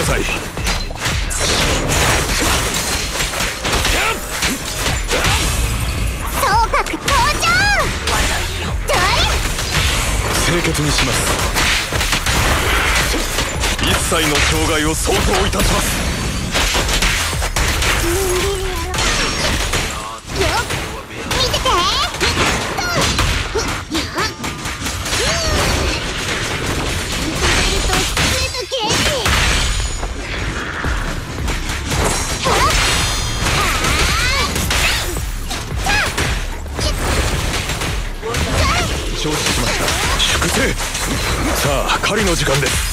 さい。総格登場！ど清潔にします一切の障害を相当いたします粛清さあ狩りの時間です。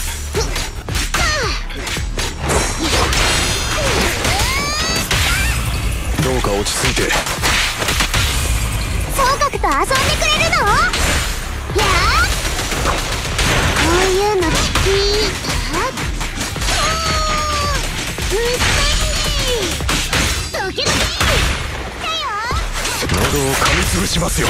どうか落ち着いて。総額と遊んでくれるの？やこういうの喉を噛みつぶしますよ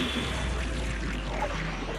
あっ!